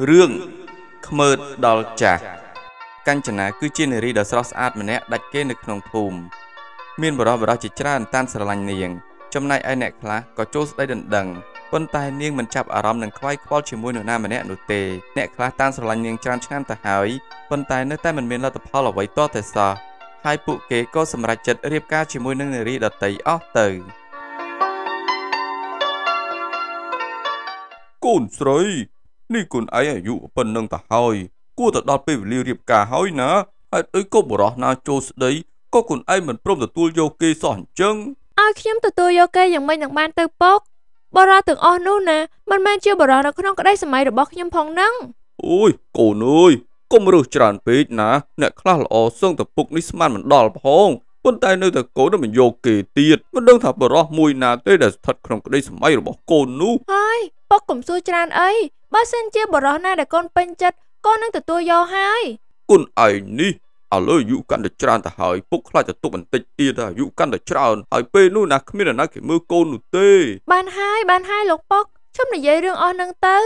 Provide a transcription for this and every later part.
រឿងខ្មើតដល់ចាស់កញ្ចនាគឺជានារីដ៏ស្រស់ស្អាតម្នាក់ដាច់គេនៅក្នុងភូមិមានបរិបរោះជាច្រើនតានស្រឡាញ់នាង ចំណែកឯអ្នកខ្លះក៏ចូលស្ដីដណ្ដឹងប៉ុន្តែនាងមិនចាប់អារម្មណ៍នឹងខ្វាយខ្វល់ជាមួយនរណាម្នាក់នោះទេអ្នកខ្លះតានស្រឡាញ់នាងច្រើនឆ្នាំទៅហើយប៉ុន្តែនៅតែមិនមានលទ្ធផលអ្វីទាល់តែសោះហើយពួកគេក៏សម្រេចចិត្តរៀបការជាមួយនឹងនារីដតីអស់ទៅកូនស្រី នេះកូនឯងអាយុប៉ុណ្ណឹងទៅហើយគួរតែដល់ពេលវេលារៀបការហើយណាហេតុអីក៏បរោះណាចូលស្ដីក៏កូនឯងមិនព្រមទទួលយកគេសោះអញ្ចឹងឲ្យខ្ញុំទទួលយកគេយ៉ាងម៉េចនឹងបានទៅពុកបរោះទាំងអស់នោះណាមិនមែនជាបរោះនៅក្នុងក្តីសម័យរបស់ខ្ញុំផងហ្នឹងអូយកូនអើយកុំរើសច្រើនពេកណា អ្នកខ្លះល្អសឹងតែពុកនេះស្មានមិនដល់ផងប៉ុន្តែនៅតែកូនមិនយកគេទៀតមិនដឹងថាបរោះមួយណាទេដែលស្ថិតក្នុងក្តីសម័យរបស់កូននោះហើយពុកកុំសួរច្រើនអី បើសិនជាបរោះណាដែលកូនពេញចិត្តកូននឹងទទួលយកហើយគុណឯងនេះឥឡូវអាយុកាន់តែច្រើនទៅហើយពុកខ្លាចទៅទុកបន្តិចទៀតអាយុកាន់តែច្រើនហើយពេលនោះណាគ្មានអ្នកណាគេមើលកូននោះទេ បានហើយបានហើយលោកពុកជុំនិយាយរឿងអស់នឹងទៅឥ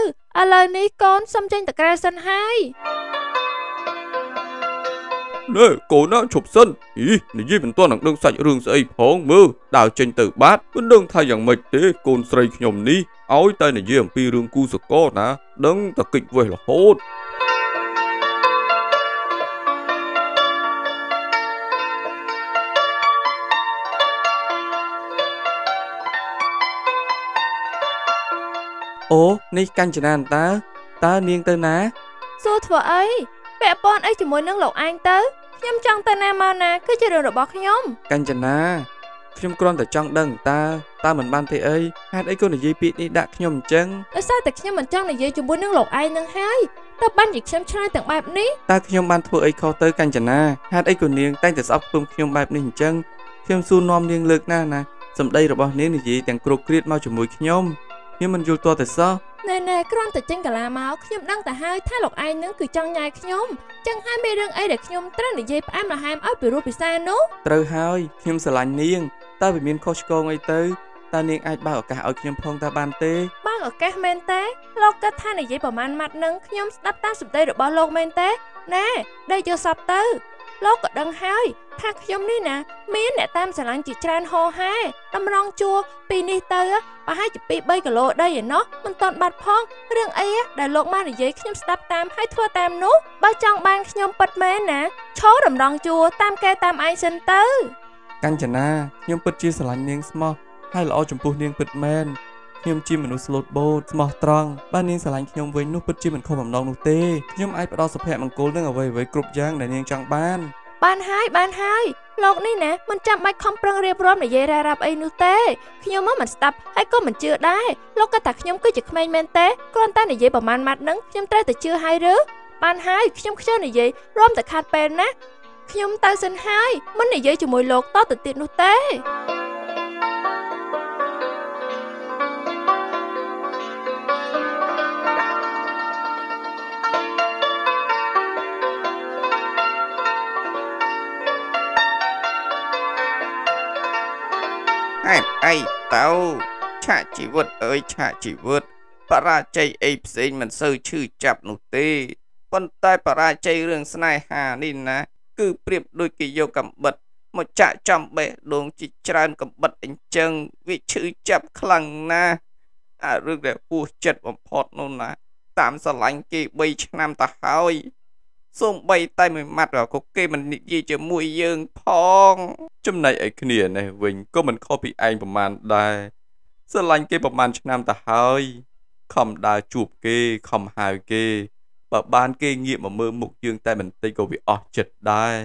ឡូវនេះកូនសុំចេញតក្រែសិនហើយ ណែកូនណាឈប់សិនអីនិយាយមិនទាន់នឹងដឹងសាច់រឿងស្អីផងមើលដើរចេញទៅបាត់មិនដឹងថាយ៉ាងម៉េចទេកូនស្រីខ្ញុំនេះឲ្យតែនិយាយអំពីរឿងគូសកលណា ដឹងតែគិចវេះរហូតអូនេះកញ្ចនាតើតើនាងទៅណាសួរធ្វើអី ពាក់ព័ន្ធអីជាមួយនឹងលោកឯងទៅខ្ញុំចង់ទៅណាមកណាគឺជារឿងរបស់ខ្ញុំកញ្ចនាខ្ញុំគ្រាន់តែចង់ដឹងតើតើមិនបានទេអីហេតុអីក៏និយាយពាក្យនេះដាក់ខ្ញុំអញ្ចឹងដោយសារតែខ្ញុំមិនចង់និយាយជាមួយនឹងលោកឯងនឹងហើយតើបានជាខ្ញុំឆ្លើយទាំងបែបនេះតើខ្ញុំបានធ្វើអីខុសទៅកញ្ចនាហេតុអីក៏នាងតែងតែស្អប់ខ្ពើមខ្ញុំបែបនេះអញ្ចឹងខ្ញុំសួរនាំនាងលើកណាស់ណាសម្ដីរបស់នាងនិយាយទាំងគ្រោកគ្រៀតមកជាមួយខ្ញុំ ខ្ញុំមិនយល់ទាល់តែសោះណែណែគ្រាន់តែចេញកាឡាមកខ្ញុំដឹងតែហើយថាលោកឯងនឹងគឺចង់ញ៉ាយខ្ញុំចឹងហើយមានរឿងអីដែលខ្ញុំត្រូវនិយាយផ្អែមល្ហែមឲ្យពីរោះពិសានោះត្រូវហើយខ្ញុំស្រឡាញ់នាងតើវាមានខុសឆ្គងអីទៅតើនាងអាចបើកឱកាសឲ្យខ្ញុំផងតើបានទេបើកឱកាសមែនទេលោកគិតថានិយាយប្រមាណម៉ាត់នឹងខ្ញុំស្ដាប់តាមសម្ដីរបស់លោកមែនទេណែដេកយកសពទៅ លោកក៏ដឹងហើយថាខ្ញុំនេះណា មានអ្នកតាមស្រឡាញ់ជាច្រើនហោហែតម្រង់ជួរពីនេះទៅប្រហែលជា2 3គីឡូដីឯណោះមិនតន់បាត់ផងរឿងអីដែលលោកបាននិយាយខ្ញុំស្ដាប់តាមហើយធ្វើតាមនោះបើចង់បានខ្ញុំពិតមែនណាឈរតម្រង់ជួរតាមកែតាមឯងសិនទៅកញ្ចនាខ្ញុំពិតជាស្រឡាញ់នាងស្មោះហើយល្អចំពោះនាងពិតមែន ខ្ញុំជាមនុស្សស្លូតបូតស្មោះត្រង់បើនាងស្រឡាញ់ខ្ញុំវិញនោះពិតជាមិនខុសបំណងនោះទេខ្ញុំអាចផ្ដល់សុភមង្គលនឹងអ្វីអ្វីគ្រប់យ៉ាងដែលនាងចង់បានបានហើយបានហើយលោកនេះណាមិនចាំបាច់ខំប្រឹងរៀបរាប់និយាយរ៉ារ៉ាប់អីនោះទេខ្ញុំមកមិនស្ដាប់ហើយក៏មិនជឿដែរលោកគាត់ថាខ្ញុំគឺជាក្មេងមែនទេគ្រាន់តែនិយាយប្រមាណម៉ាត់នឹងខ្ញុំត្រូវតែជឿហើយឬបានហើយខ្ញុំខ្ជិលនិយាយរំតែខាត់ពេលណាខ្ញុំទៅសិនហើយមិននិយាយជាមួយលោកតទៅទៀតនោះទេ ហេតុអីទៅឆាកជីវិតអើយឆាកជីវិតបរាជ័យអីផ្សេងមិនសូវឈឺចាប់នោះទេប៉ុន្តែបរាជ័យរឿងស្នេហានេះណា គឺប្រៀបដូចគេយកកំបិតមកចាក់ចំបេះដូងជីច្រើនកំបិតអញ្ចឹងវាឈឺចាប់ខ្លាំងណាស់អារឿងដែលហួសចិត្តបំផុតនោះណា តាមស្រឡាញ់គេ3ឆ្នាំទៅហើយ សូម្បីតែមួយម៉ាត់ក៏គេមិននិយាយជាមួយយើងផងចំណែកឯគ្នានេះវិញក៏មិនខុសពីឯងប្រមាណដែរស្រឡាញ់គេប្រមាណឆ្នាំទៅហើយខំដើរជួបគេខំហៅគេបើបានគេងាកមកមើលមុខយើងតែបន្តិចក៏វាអស់ចិត្តដែរ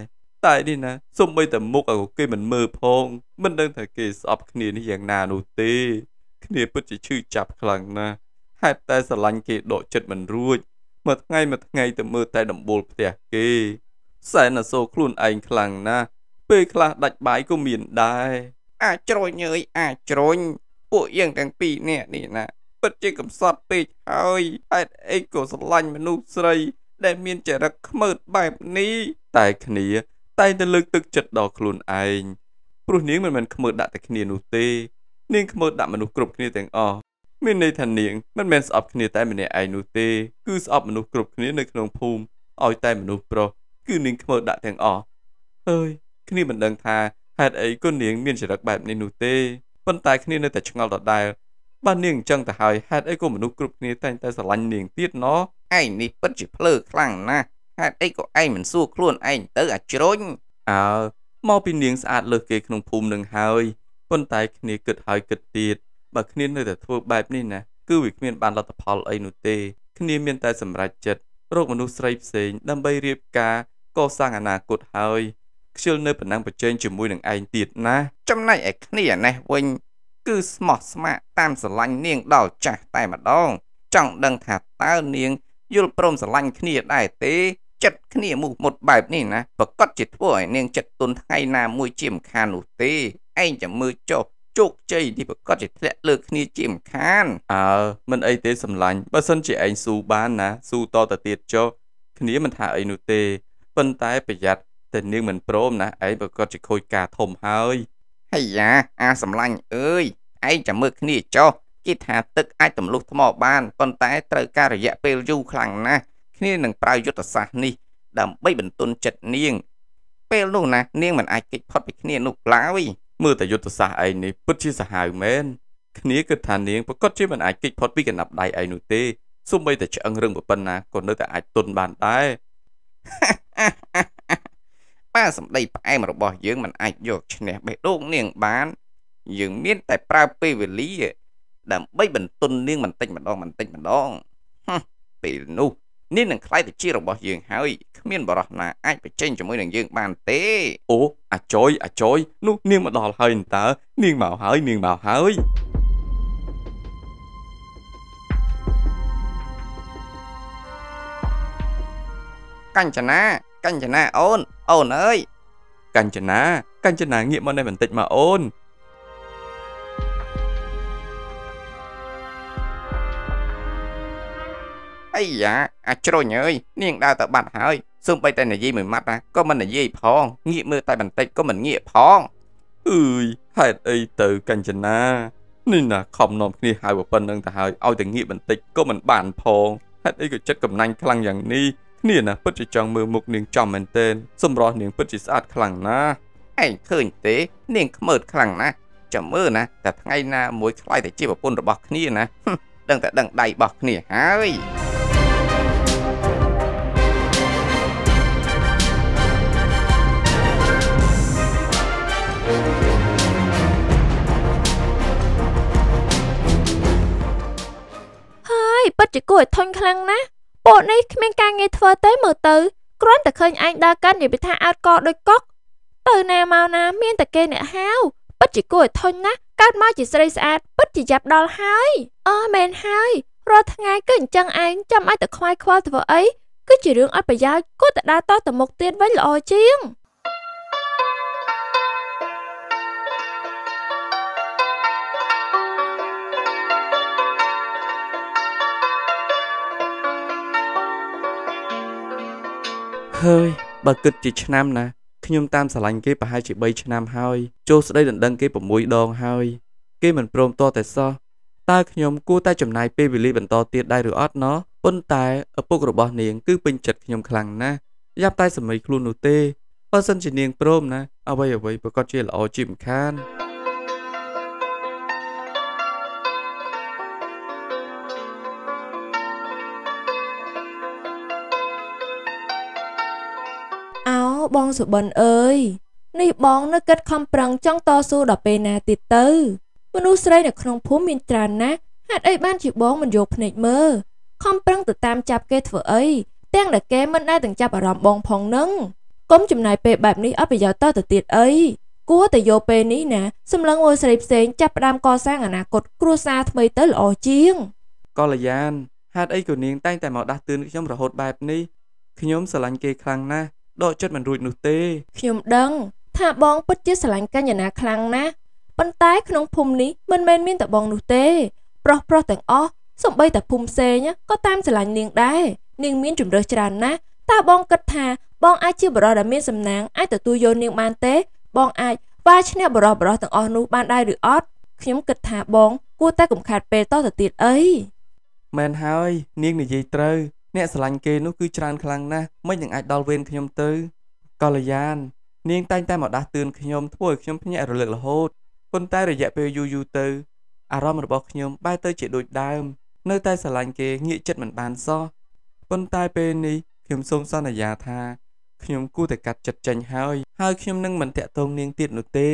តែនេះណាសូម្បីតែមុខក៏គេមិនមើលផង មិនដឹងថាគេស្អប់គ្នានេះយ៉ាងណានោះទេ គ្នាពិតជាឈឺចាប់ខ្លាំងណាស់ហេតុតែស្រឡាញ់គេដកចិត្តមិនរួច មួយថ្ងៃមួយថ្ងៃទៅមើលតែដំបូលផ្ទះគេសែនអសូរខ្លួនឯងខ្លាំងណាស់ពេលខ្លះដាច់បាយក៏មានដែរអាចជ្រុញអើយអាចជ្រុញពួកយើងទាំងពីរនាក់នេះណាពិតជាកំសត់ពេកហើយហេតុអីក៏ស្រឡាញ់មនុស្សស្រី ដែលមានចរិតខ្មើតបែបនេះតែគ្នា តែងតែលើកទឹកចិត្តដល់ខ្លួនឯងព្រោះនាងមិនមែនខ្មើតដាក់តែគ្នានោះទេ នាងខ្មើតដាក់មនុស្សគ្រប់គ្នាទាំងអស់ មានន័យថានាងមិនមែនស្អប់គ្នាតែម្នាក់ឯងនោះទេគឺស្អប់មនុស្សគ្រប់គ្នានៅក្នុងភូមិឲ្យតែមនុស្សប្រុសគឺនាងខ្មើដាក់ទាំងអស់អើយគ្នាមិនដឹងថាហេតុអីក៏នាងមានចរិតបែបនេះនោះទេប៉ុន្តែគ្នានៅតែឆ្ងល់ដដែលបាទនាងអញ្ចឹងទៅហើយហេតុអីក៏មនុស្សគ្រប់គ្នាតែងតែស្រឡាញ់នាងទៀតណោះឯងនេះពិតជាភ្លើខ្លាំងណាស់ហេតុអីក៏ឯងមិនសួរខ្លួនឯងទៅអាជ្រុញអើមកពីនាងស្អាតលើសគេក្នុងភូមិនឹងហើយប៉ុន្តែគ្នាគិតហើយគិតទៀត បើគ្នានៅតែធ្វើបែបនេះណាគឺវាគ្មានបានលទ្ធផលអីនោះទេគ្នាមានតែសម្រេចចិត្តរកមនុស្សស្រីផ្សេងដើម្បីរៀបការកសាងអនាគតហើយខ្ជិលនៅប៉ុណ្ណឹងប្រជែងជាមួយនឹងឯងទៀតណាចំណែកឯគ្នានេះវិញគឺស្មោះស្ម័គ្រតាមស្រឡាញ់នាងដល់ចាស់តែម្ដង ចង់ដឹងថាតើនាងយល់ព្រមស្រឡាញ់គ្នាដែរទេចិត្តគ្នាមុខមុតបែបនេះណាប្រកាសជាធ្វើឲ្យនាងចិត្តទុនថ្ងៃណាមួយជាមិនខាននោះទេឯងចាំមើលចុះ ជោគជ័យនេះប្រកាសជាធ្លាក់លើគ្នាជាមិនខានអើមិនអីទេសម្លាញ់បើសិនជាឯងស៊ូបានណាស៊ូតទៅទៀតចុះគ្នាមិនថាអីនោះទេប៉ុន្តែប្រយ័ត្នតែនាងមិនព្រមណាឯងប្រកាសជាខូចការធំហើយហើយយ៉ាអាសម្លាញ់អើយឯងចាំមើលគ្នាចុះគេថាទឹកអាចទម្លុះថ្មបានប៉ុន្តែត្រូវការរយៈពេលយូរខ្លាំងណាស់គ្នានឹងប្រើយុទ្ធសាស្ត្រនេះដើម្បីបន្ទន់ចិត្តនាង ពេលនោះណានាងមិនអាចគេចផុតពីគ្នានោះឡើយ មើលតែយុទ្ធសាស្ត្រឯងនេះពិតជាសាហាវមែនគ្នាគិតថានាងប្រកាសជាមិនអាចគេចផុតពីកណ្ដាប់ដៃឯងនោះទេសូម្បីតែឆ្អឹងរឹងប៉ុណ្ណាក៏នៅតែអាចទន់បានដែរប៉ាសម្ដីផ្អែមរបស់យើងមិនអាចយកឈ្នះបេះដូងនាងបាន យើងមានតែប្រើពេលវេលាដើម្បីបន្ទន់នាងបន្តិចម្ដងបន្តិចម្ដងពេលនោះ នាងនឹងខ្លាយទៅជារបស់យើងហើយគ្មានបរោះណាអាចប្រជែងជាមួយនឹងយើងបានទេអូអាចយអាចយនោះនាងមកដល់ហើយតើនាងមកហើយនាងមកហើយកញ្ចនាកញ្ចនាអូនអូនអើយកញ្ចនាកញ្ចនាងាកមកនេះបន្តិចមកអូន អីយ៉ាអាជ្រុញអើយនាងដើរទៅបាត់ហើយសូម្បីតែនិយាយមួយម៉ាត់ណាក៏មិននិយាយផងងាកមើលតែបន្តិចក៏មិនងាកផងអើយហេតុអីទៅកញ្ចនានេះណាខំនាំគ្នាហៅប៉ុណ្្នឹងទៅហើយឲ្យតែងាកបន្តិចក៏មិនបានផងហេតុអីក៏ចិត្តកំណាញ់ខ្លាំងយ៉ាងនេះគ្នាណាពិតជាចង់មើលមុខនាងចំមែនទែនសម្រស់នាងពិតជាស្អាតខ្លាំងណាស់ឯងឃើញទេនាងខ្មើតខ្លាំងណាស់ចាំមើលណាតែថ្ងៃណាមួយខ្លាយតែជាប្រពន្ធរបស់គ្នាណាដឹងតែដឹងដៃរបស់គ្នាហើយ យពិតជាគួរឲ្យធុញខ្លាំងណាស់ពួកនេះគ្មានការងារធ្វើទេមើលទៅគ្រាន់តែឃើញឯងដើរកាន់និយាយថាអើតកដូចកុកទៅណាមកណាមានតែគេអ្នកហាវពិតជាគួរឲ្យធុញណាស់កើតមកជាស្រីស្អាតពិតជាយ៉ាប់ដល់ហើយអើមែនហើយរាល់ថ្ងៃគឺអញ្ចឹងឯងចាំឲ្យតែខ្វាយខ្វល់ធ្វើអីគឺជារឿងអត់ប្រយោជន៍គួរតែដើរតទៅមុខទៀតវិញល្អជាង ហើយបើគិតជាឆ្នាំណាខ្ញុំតាមស្រឡាញ់គេប្រហែលជា3ឆ្នាំហើយចូលស្ដីដណ្ដឹងគេ6ដងហើយគេមិនព្រមតតែសោះតើខ្ញុំគួរតែចំណាយពេលវេលាបន្តទៀតដែរឬអត់ណោះប៉ុន្តែឪពុករបស់នាងគឺពេញចិត្តខ្ញុំខ្លាំងណាស់យ៉ាប់តែសម័យខ្លួននោះទេបើសិនជានាងព្រមណាអ្វីអ្វីប្រកាសជាល្អជាមិនខាន បងសុបិនអើយនេះបងនៅគិតខំប្រឹងចង់តស៊ូដល់ពេលណាទៀតទៅ មនុស្សស្រីនៅក្នុងភូមិមានច្រើនណាស់ហេតុអីបានជាបងមិនយកភ្នែកមើលខំប្រឹងទៅតាមចាប់គេធ្វើអីទាំងដែលគេមិនដែលទាំងចាប់អារម្មណ៍បងផងនឹងកុំចំណាយពេលបែបនេះអត់ប្រយោជន៍តទៅទៀតអីគួរតែយកពេលនេះណាសម្លឹងមើលស្រីផ្សេងចាប់ផ្ដើមកសាងអនាគតគ្រួសារថ្មីទៅល្អជាងកល្យានហេតុអីក៏នាងតែងតែមកដាស់តឿនខ្ញុំរហូតបែបនេះខ្ញុំស្រឡាញ់គេខ្លាំងណាស់ ដកចិត្តមិនរួចនោះទេខ្ញុំដឹង ថាបងពិតជាស្រឡាញ់កញ្ញាណាខ្លាំងណាស់ប៉ុន្តែក្នុងភូមិនេះមិនមែនមានតែបងនោះទេប្រុសប្រុសទាំងអស់សូម្បីតែភូមិផ្សេងក៏តាមស្រឡាញ់នាងដែរនាងមានជំរឿសច្រើនណាស់តើបងគិតថាបងអាចជាបរិសុទ្ធដែលមានសំណាងអាចទទួលយកនាងបានទេ បងអាចវាឈ្នះបរិសុទ្ធបរិសុទ្ធទាំងអស់នោះបានដែរឬអត់ខ្ញុំគិតថាបងគគួរតែកំខាត់ពេលតទៅទៀតអីមែនហើយ នាងនិយាយត្រូវ អ្នកស្រឡាញ់គេនោះគឺច្រើនខ្លាំងណាស់មិននឹងអាចដល់វេនខ្ញុំទៅកល្យាននាងតែងតែមកដាស់តឿនខ្ញុំធ្វើឲ្យខ្ញុំភ្ញាក់រលឹករហូតប៉ុន្តែរយៈពេលយូរយូរទៅអារម្មណ៍របស់ខ្ញុំបែរទៅជាដូចដើម នៅតែស្រឡាញ់គេងាកចិត្តមិនបានសោះប៉ុន្តែពេលនេះខ្ញុំសូមសន្យាថាខ្ញុំគួរតែកាត់ចិត្តចេញហើយហើយខ្ញុំនឹងមិនតាក់ទងនាងទៀតនោះទេ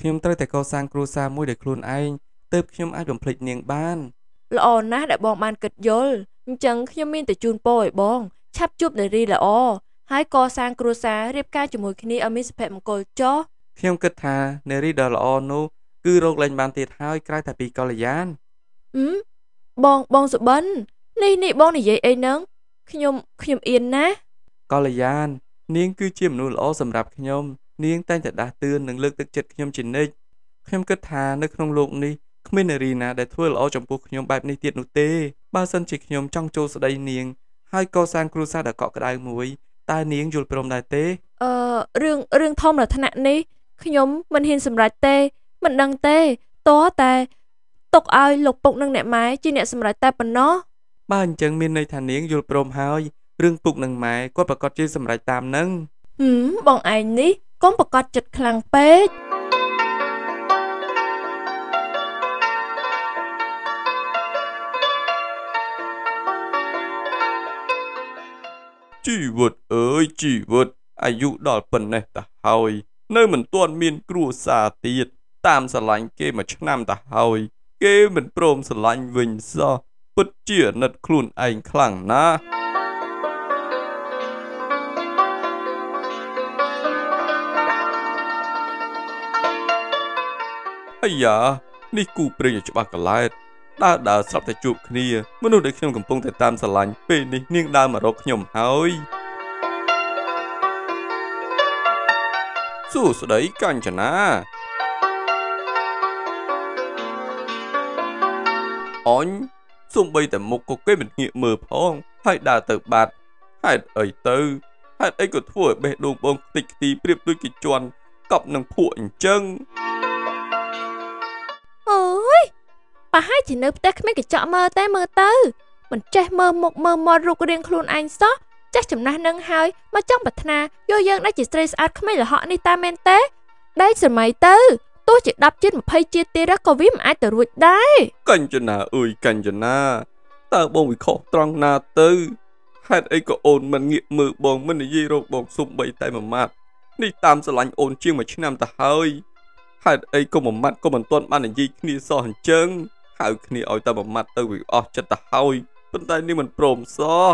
ខ្ញុំត្រូវតែកសាងគ្រួសារមួយដោយខ្លួនឯងទើបខ្ញុំអាចបំភ្លេចនាងបានល្អណាស់ដែលបងបានគិតយល់ អញ្ចឹងខ្ញុំមានតែជូនពរឲ្យបង ឆាប់ជួបនារីល្អហើយកសាងគ្រួសាររៀបការជាមួយគ្នាឲ្យមានសុភមង្គលចុះខ្ញុំគិតថានារីដ៏ល្អនោះគឺរកលែងបានទៀតហើយក្រៅតែពីកល្យានហឹមបងបងសុបិននេះនេះបងនិយាយអីហ្នឹងខ្ញុំខ្ញុំអៀនណាកល្យាន នាងគឺជាមនុស្សល្អសម្រាប់ខ្ញុំ នាងតែងតែដាស់តឿននិងលើកទឹកចិត្តខ្ញុំជានិច្ចខ្ញុំគិតថានៅក្នុងលោកនេះគ្មាននារីណាដែលធ្វើល្អចំពោះខ្ញុំបែបនេះទៀតនោះទេ បើសិនជាខ្ញុំចង់ចូលស្ដីនាង ហើយកសាងគ្រួសារដ៏កក់ក្ដៅមួយតើនាងយល់ព្រមដែរទេអឺរឿងរឿងធំលក្ខណៈនេះខ្ញុំមិនហ៊ានសម្រេចទេ មិនដឹងទេតោះតែទុកឲ្យលោកពុកនិងអ្នកម៉ែជាអ្នកសម្រេចតែប៉ុណ្ណោះបើអញ្ចឹងមានន័យថានាងយល់ព្រមហើយរឿងពុកនិងម៉ែគាត់ប្រកាសជាសម្រេចតាមនឹងហឹមបងឯងនេះកុំប្រកាសចិត្តខ្លាំងពេក ជីវិតអើយជីវិតអាយុដល់ប៉ុណ្ណេះទៅហើយ នៅមិនទាន់មានគ្រួសារទៀតតាមស្រឡាញ់គេមួយឆ្នាំទៅហើយ គេមិនព្រមស្រឡាញ់វិញសោះពិតជាអាណិតខ្លួនឯងខ្លាំងណាស់អាយ៉ានេះគូព្រេងឲ្យច្បាស់កឡែត ដើរដើរស្រាប់តែជួបគ្នាមនុស្សដែលខ្ញុំកំពុងតែតាមស្រឡាញ់ពេលនេះនាងដើរមករកខ្ញុំហើយសួស្តីកញ្ចនាអញសំបីតែមុខក៏គេមិនងាកមើលផងហើយដើរទៅបាត់ហេតុអីទៅហេតុអីក៏ធ្វើឲ្យបេះដូងបងខ្ទេចខ្ទីប្រៀបដូចជាជន់កប់នឹងភក់អញ្ចឹង ប្រហែលជានៅផ្ទះគ្មានកញ្ចក់មើលតែមើលទៅមិនចេះមើលមុខមើលមាត់រូបរាងខ្លួនឯងសោះចេះចំណាស់នឹងហើយមកចង់ប្រាថ្នាយកយើងដែលជាស្ត្រីស្អាតគ្មានលហកនេះតាមមែនទេដេកសម័យទៅទោះជា10ជាតិ20ជាតិទៀតក៏វាមិនអាចទៅរួចដែរកញ្ចនាអើយកញ្ចនាតើបងវិខុសត្រង់ណាទៅហេតុអីក៏អូនមិនងាកមើលបងមិននិយាយរកបងសុំបីតែមួយម៉ាត់នេះតាមស្រឡាញ់អូនជាងមួយឆ្នាំទៅហើយហេតុអីក៏មួយម៉ាត់ក៏មិនទាន់បាននិយាយគ្នាសោះអញ្ចឹង ហៅគ្នាឲ្យតែមួយម៉ាត់ទៅវាអស់ចិត្តទៅហើយប៉ុន្តែនេះមិនព្រមសោះ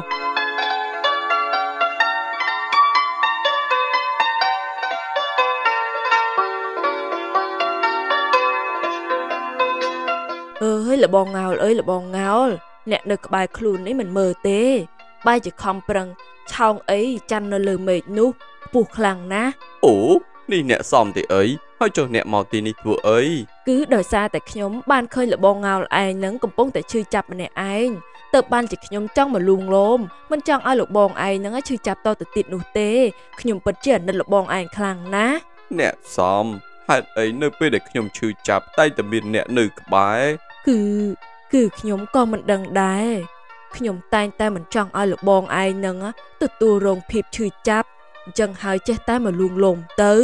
អើយលបងងោលអើយលបងងោលអ្នកនៅក្បែរខ្លួននេះមិនមើលទេបែរជាខំប្រឹងឆោងអីចាំនៅលើមេឃនោះពុះខ្លាំងណាស់អូនេះអ្នកសំទេអីហើយចុះអ្នកមកទីនេះធ្វើអី គឺដោយសារតែខ្ញុំបានឃើញលបងងោលឯងនឹងកំពុងតែឈឺចាប់ម្នាក់ឯងទើបបានជាខ្ញុំចង់មកលួងលោមមិនចង់ឲ្យលបងឯងនឹងឈឺចាប់តទៅទៀតនោះទេខ្ញុំពិតជាអាណិតលបងឯងខ្លាំងណាស់អ្នកសំហេតុអីនៅពេលដែលខ្ញុំឈឺចាប់តែតែមានអ្នកនៅក្បែរគឺគឺខ្ញុំក៏មិនដឹងដែរខ្ញុំតែងតែមិនចង់ឲ្យលបងឯងនឹងទទួលរងភាពឈឺចាប់អញ្ចឹងហើយចេះតែមកលួងលោមទៅ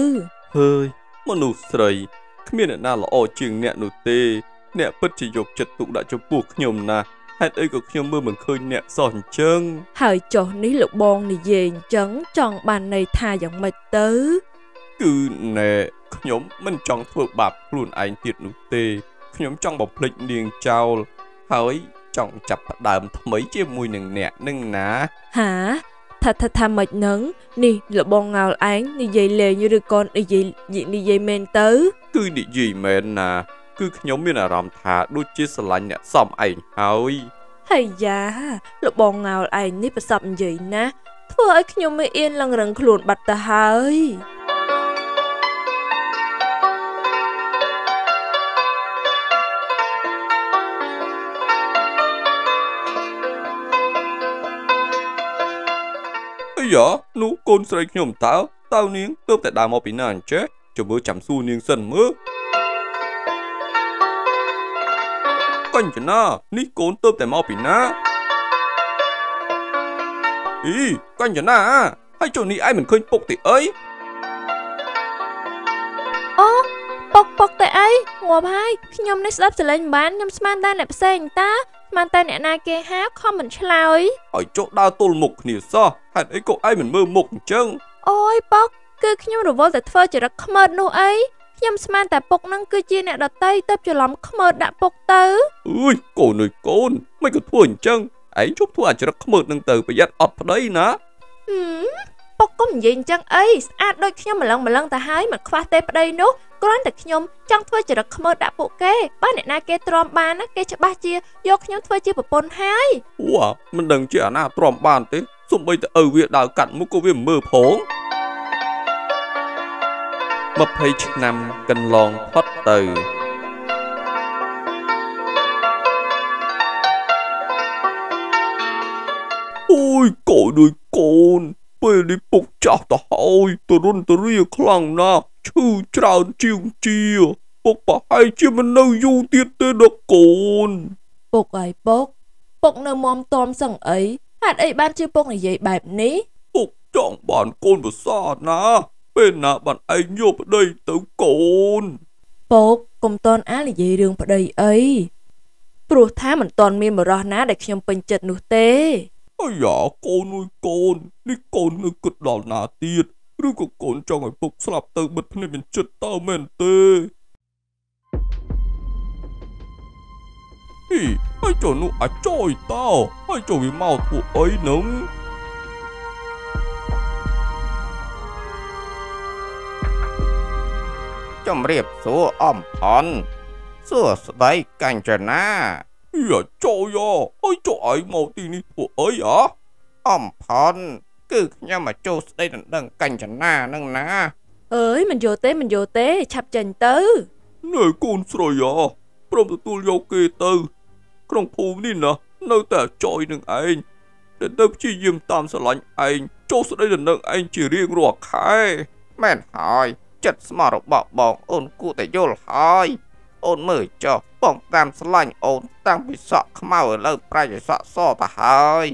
ហើយមនុស្សស្រី គ្មានអ្នកណាល្អជាងអ្នកនោះទេអ្នកពិតជាយកចិត្តទុកដាក់ចំពោះខ្ញុំណាស់ហេតុអីក៏ខ្ញុំមើលមិនឃើញអ្នកសោះអញ្ចឹងហើយចុះនេះលបងនិយាយអញ្ចឹងចង់បានន័យថាយ៉ាងម៉េចទៅគឺណែខ្ញុំមិនចង់ធ្វើបាបខ្លួនឯងទៀតនោះទេខ្ញុំចង់បំភ្លេចនាងចោលហើយចង់ចាប់ផ្ដើមថ្មីជាមួយនឹងអ្នកនឹងណាហា ថាថាថាម៉េចនឹងនេះលបងងោលឯងនិយាយលេងឬក៏និយាយនិយាយមែនទៅ គឺនិយាយមែនណា គឺខ្ញុំមានអារម្មណ៍ថាដូចជាស្រឡាញ់អ្នកសំឯងហើយហើយយ៉ាលបងងោលឯងនេះប្រសពនិយាយណាធ្វើឲ្យខ្ញុំមិនអៀនឡើងរឹងខ្លួនបាត់ទៅហើយ យ៉ានោះកូនស្រីខ្ញុំតើតើនាងទើបតែដើរមកពីណាអញ្ចេះចាំមើលចាំសួរនាងសិនមើលកញ្ចនានេះកូនទៅតែមកពីណាអីកញ្ចនាហើយចុះនេះឯងមិនឃើញពុកទេអីអូពុកពុកតែអីងាប់ហើយខ្ញុំនេះស្ដាប់សលេងមិនបានខ្ញុំស្មានតែអ្នកផ្សេងតាស្មានតែអ្នកណាគេហៅខំមិនឆ្លើយហើយចុះដើរទល់មុខគ្នាសោះហេតុអីក៏ឯងមិនមើលមុខអញ្ចឹងអូយពុកគឺខ្ញុំរវល់តែធ្វើចរិតខ្មើតនោះអីខ្ញុំស្មានតែពុកនឹងគឺជាអ្នកដតីទៅច្រឡំខ្មើតដាក់ពុកទៅអើយកូនអើយកូនមិនក៏ធ្វើអញ្ចឹងឯងជប់ធ្វើអច្រឹកខ្មើតនឹងទៅប្រយ័ត្នអត់ប្តីណាហឹម ពុកកុំនិយាយអញ្ចឹងអីស្អាតដូចខ្ញុំម្លឹងម្លឹងទៅហើយមិនខ្វះទេប្តីនោះគ្រាន់តែខ្ញុំចង់ធ្វើចរិតខ្មើតដាក់ពួកគេបើអ្នកណាគេទ្រាំបានណាគេច្បាស់ជាយកខ្ញុំធ្វើជាប្រពន្ធហើយវ៉ាមិនដឹងជាអាណាទ្រាំបានទេសំបីតែឪវាដើរកាត់មុខក៏វាមិនមើលផង20ឆ្នាំកន្លងផុតទៅអូយកូនអើយកូន ពេលនេះពុកចាស់ទៅហើយទរុនទរាខ្លាំងណាស់ឈឺច្រើនជាងជាពុកប្រហែលជាមិននៅយូរទៀតទេដល់កូន ពុកហើយពុក ពុកនៅមមតមសឹងអីហេតុអីបានជាពុកនិយាយបែបនេះពុកចង់បានកូនប្រសាទណា ពេលណាបានឯងយកប្តីទៅកូនពុកកុំតន់អានិយាយរឿងប្តីអីព្រោះថាមិនតន់មានបរោះណាដែលខ្ញុំពេញចិត្តនោះទេ អាយ៉ាកូនអើយកូននេះកូននៅគិតដល់ណាទៀតឬក៏កូនចង់ឲ្យពុកស្លាប់ទៅបិទភ្នែកមិនចិត្តតើមែនទេហីហើយចុះនោះអាចយតើហើយចុះវាមកធ្វើអីនឹងជំរាបសួរអំផនសួស្ដីកញ្ចនា យ៉ាចុះយ៉ាហើយចុះឯងមកទីនេះធ្វើអីហ៎អំផនគឺខ្ញុំមកចូលស្ដីដណ្ដឹងកញ្ចនានឹងណាអើយមិនយកទេមិនយកទេឆាប់ចេញទៅណែកូនស្រីយ៉ាព្រមទទួលយកគេទៅ ក្នុងភូមិនេះណានៅតែចយនឹងឯងដែលទៅព្យាយាមតាមស្រឡាញ់ឯងចូលស្ដីដណ្ដឹងឯងជារៀងរាល់ខែមែនហើយចិត្តស្មោះរបស់បងអូនគួរតែយល់ហើយ អូនមើលចុះបងតាមស្លាញ់អូនតាំងពីសក់ខ្មៅឥឡូវប្រែជាសក់សទៅហើយ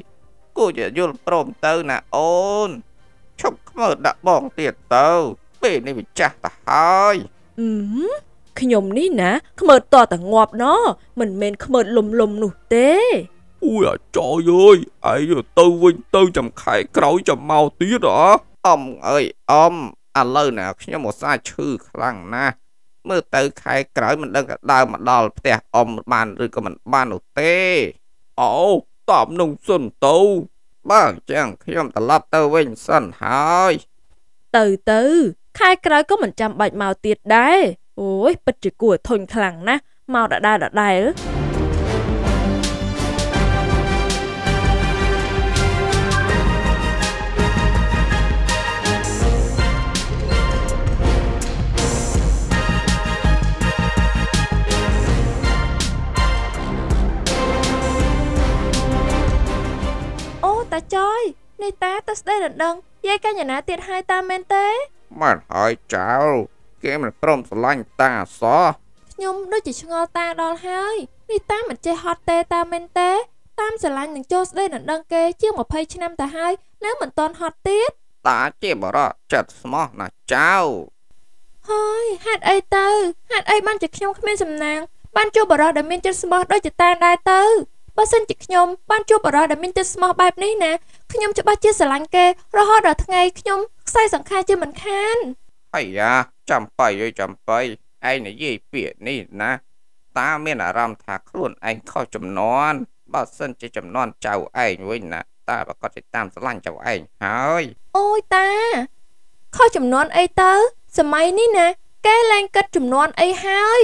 គួរจะយល់ព្រមទៅណាអូនឈប់ខ្មើដាក់បងទៀតទៅពេលនេះវាចាស់ទៅហើយអឺខ្ញុំនេះណាខ្មើតតតែងាប់ណមិនមែនខ្មើតលុំលុំនោះទេអួយអាចយអើយឯងទៅវិញទៅចាំខែក្រោយចាំមកទៀតហ៎អ៊ំអើយអ៊ំឥឡូវណាខ្ញុំឧស្សាហ៍ឈឺខ្លាំងណាស់ មើលទៅខែក្រោយមិនដឹងថាដើរមកដល់ផ្ទះអ៊ំបានឬក៏មិនបាននោះទេអូតាមនឹងសិនទៅបើអញ្ចឹងខ្ញុំត្រឡប់ទៅវិញសិនហើយ ទៅទៅ ខែក្រោយក៏មិនចាំបាច់មកទៀតដែរអូយពិតជាគួរឲ្យធុញខ្លាំងណាស់មកដដែលដដែល ទៅស្ដីដណ្ដឹងយាយកញ្ញាណាទៀតហើយតាមែនទេមិនហើយចៅគេមិនព្រមស្រឡាញ់តាសោះខ្ញុំដូចជាឆ្ងល់តាដល់ហើយនេះតាមិនចេះហត់ទេតាមែនទេតាមស្រឡាញ់នឹងចូលស្ដីដណ្ដឹងគេជាង20ឆ្នាំទៅហើយនៅមិនតន់ហត់ទៀតតាជាបរោះចិត្តស្មោះណាស់ចៅហើយហេតុអីទៅហេតុអីបានជាខ្ញុំគ្មានសំណាងបានជួបបរិសដែលមានចិត្តស្មោះដូចជាតាដែរទៅបើសិនជាខ្ញុំបានជួបបរិសដែលមានចិត្តស្មោះបែបនេះណា ខ្ញុំច្បាស់ជាស្រឡាញ់គេរហូតដល់ថ្ងៃខ្ញុំខ្សែសង្ខារជាមិនខានហើយយ៉ាចាំបៃអើយចាំបៃឯងនិយាយពាក្យនេះណា តាមានអារម្មណ៍ថាខ្លួនឯងខុសចំនួនបើសិនជាចំនួនចៅឯងវិញណាតាប្រកាសជាតាមស្រឡាញ់ចៅឯងហើយអូយតាខុសចំនួនអីទៅ សម័យនេះណាគេលែងគិតចំនួនអីហើយ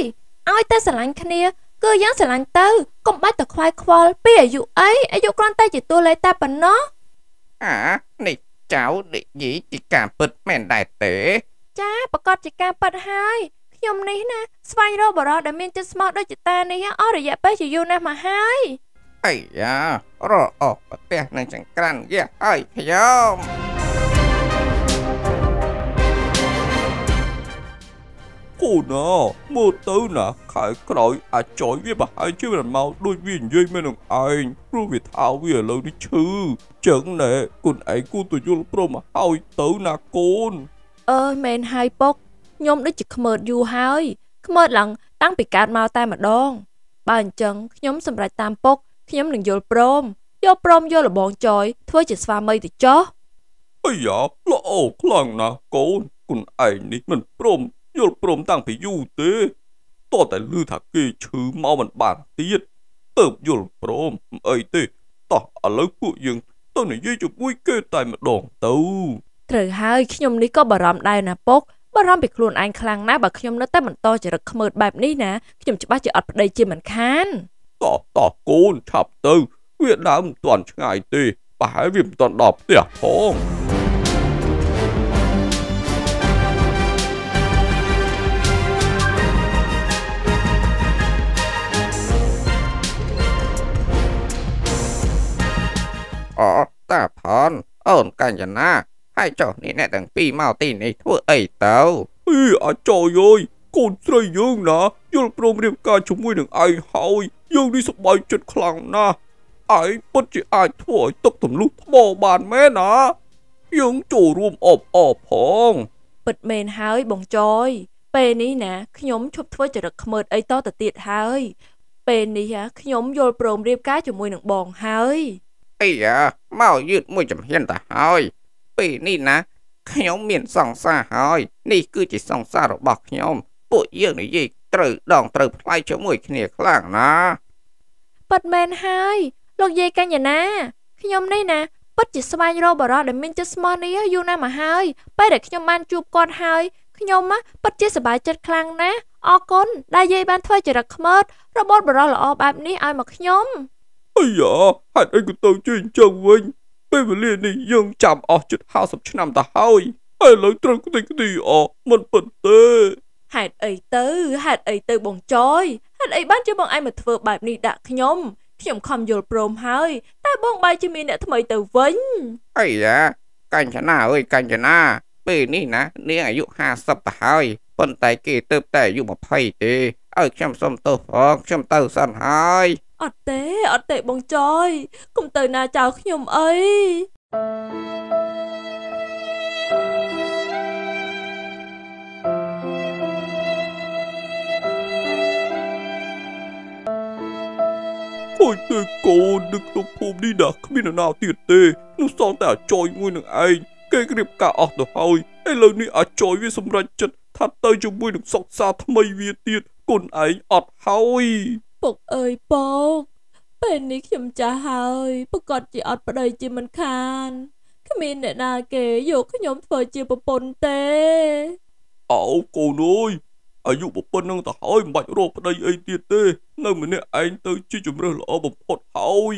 ឲ្យតែស្រឡាញ់គ្នាគឺយ៉ាងស្រឡាញ់ទៅកុំបាច់ទៅខ្វាយខ្វល់ពីអាយុអីអាយុគ្រាន់តែជាតួលេខតែប៉ុណ្ណោះ អានេះចៅនិយាយពីការពិតមែនដែរទេ ចាប្រកាសជាការប៉ັດហើយខ្ញុំនេះណាស្វែងរកបរិសដែលមានចិត្តស្មោះដូចជាតានេះអស់រយៈពេលជាយូរណាស់មកហើយអាយ៉ារកអស់ប្រទេសនឹងចង្ក្រានយ៉ាហើយខ្ញុំ ហកូនណាមើលទៅណាខែក្រោយអាចយវាប្រហែលជាមិនមកដូចវានិយាយមែននឹងឯងព្រោះវាថាវាឥឡូវនេះឈឺចឹងណែគុណឯងគួរទៅយល់ព្រមមកហើយទៅណាកូនអើយមែនហើយពុកខ្ញុំដូចជាខ្មើតយូរហើយខ្មើតឡើងតាំងពីកើតមកតែម្ដង បើអញ្ចឹងខ្ញុំសម្រេចតាមពុកខ្ញុំនឹងយល់ព្រមយកព្រមយកលបងចយធ្វើជាស្វាមីទៅចុះអាយ៉ាល្អខ្លាំងណាស់កូនគុណឯងនេះមិនព្រម យល់ព្រមតាំងពីយូរទេតោះតែឮថាគេឈឺមកមិនបានទៀតទៅយល់ព្រមមិនអីទេតោះឥឡូវពួកយើងទៅនិយាយជាមួយគេតែម្ដងទៅត្រូវហើយខ្ញុំនេះក៏បារម្ភដែរណាពុកបារម្ភពីខ្លួនឯងខ្លាំងណាស់បើខ្ញុំនៅតែបន្តចរិតខ្មើតបែបនេះណាខ្ញុំច្បាស់ជាអត់ប្តីជាមិនខានតោះតោះកូនឆាប់ទៅ វាដើមមិនទាន់ឆ្ងាយទេប្រហែលវាមិនទាន់ដល់ផ្ទះផង អូតាផនអូនកញ្ចនាហើយចុះនេះអ្នកទាំងពីរមកទីនេះធ្វើអីទៅអីអាចយអើយកូនស្រីយើងណាយល់ព្រមរៀបការជាមួយនឹងឯងហើយយើងនេះសប្បាយចិត្តខ្លាំងណាស់ឯងពិតជាអាចធ្វើឲ្យទឹកទម្លុះថ្មបានមែនណាយើងចូលរួមអបអរផងពិតមែនហើយបងចយពេលនេះណាខ្ញុំឈប់ធ្វើចរិតខ្មើតអីតទៅទៀតហើយពេលនេះហ่ะខ្ញុំយល់ព្រមរៀបការជាមួយនឹងបងហើយ អីយ៉ាមកយឺតមួយចំហៀនទៅហើយពេលនេះណាខ្ញុំមានសង្សារហើយនេះគឺជាសង្សាររបស់ខ្ញុំពួកយើងនិយាយត្រូវដងត្រូវផ្លៃជាមួយគ្នាខ្លាំងណាពិតមែនហើយលោកយាយកញ្ញាណាខ្ញុំនេះណាពិតជាស្វែងរកបរិសុទ្ធដែលមានចិត្តស្មោះនេះយូរណាស់មកហើយពេលដែលខ្ញុំបានជួបគាត់ហើយខ្ញុំណាពិតជាសប្បាយចិត្តខ្លាំងណាស់អរគុណដែលយាយបានធ្វើចរិតខ្មើតរបស់បរិសុទ្ធល្អបែបនេះឲ្យមកខ្ញុំ អាយ៉ាហេតុអីក៏ទៅជាអញ្ចឹងវិញពេលវេលានេះយើងចាំអស់ជិត50ឆ្នាំទៅហើយឥឡូវត្រូវខ្ទេចខ្ទីអមិនពិតទេហេតុអីទៅហេតុអីទៅបងចយហេតុអីបានជាបងឯងមកធ្វើបែបនេះដាក់ខ្ញុំខ្ញុំខំយល់ព្រមហើយ តែបងបែរជាមានអ្នកថ្មីទៅវិញអីយ៉ាកញ្ចនាអើយកញ្ចនាពេលនេះណានាងអាយុ50ទៅហើយប៉ុន្តែគេទៅតែអាយុ20ទេឲ្យខ្ញុំសុំទោសផងខ្ញុំទៅសិនហើយ អត់ទេអត់ទេបងចយកុំទៅណាចោលខ្ញុំអីខូចទេកូននៅក្នុងភូមិនេះណាគ្មាននរណាទៀតទេនោះសងតែអាចយមួយនឹងឯងគេក្រៀបការអស់ទៅហើយឥឡូវនេះអាចយវាសម្រេចចិត្តថាទៅជាមួយនឹងសុកសាថ្មីវាទៀតគុណឯងអត់ហើយ ពុកអើយពុកពេលនេះខ្ញុំចាស់ហើយប្រកាសជាអត់ប្តីជាមិនខានគ្មានអ្នកណាគេយកខ្ញុំធ្វើជាប្រពន្ធទេអោកូនអើយអាយុប៉ុណ្ណឹងទៅហើយមិនបាច់រកប្តីអីទៀតទេ នៅម្នាក់ឯងទៅជាជំរើសល្អបំផុតហើយ